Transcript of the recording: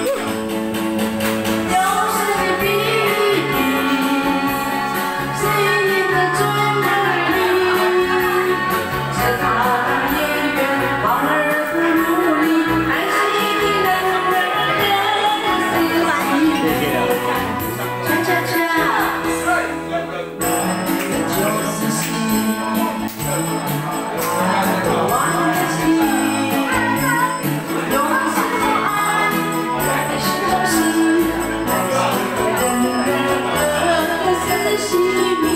Woo! Hallelujah.